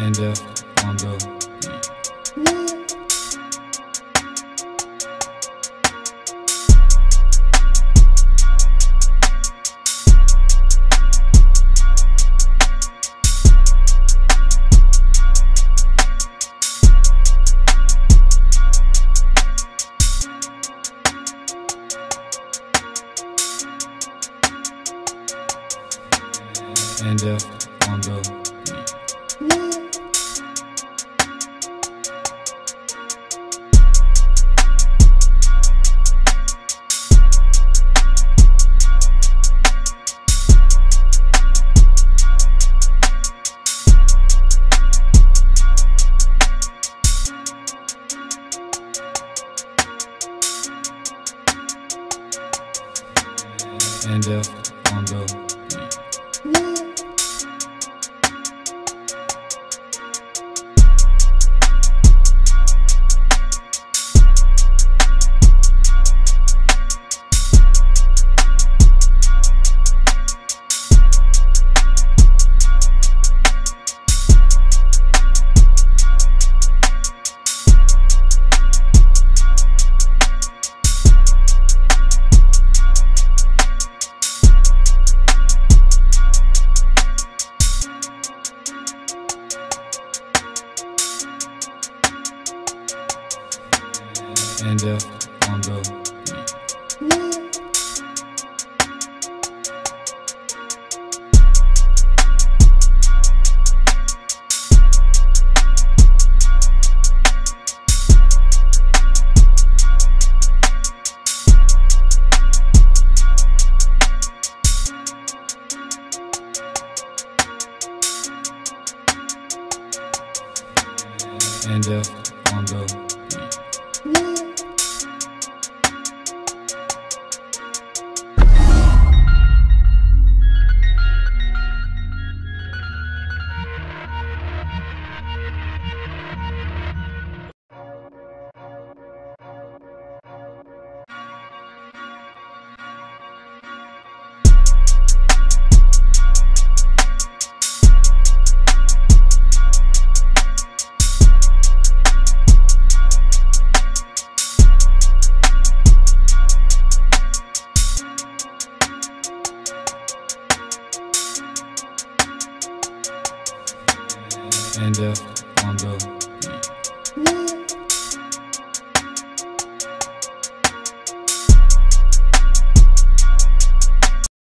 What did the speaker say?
end up uh, on the And up on the and F on the and F on the beat. and F on the beat. And F on the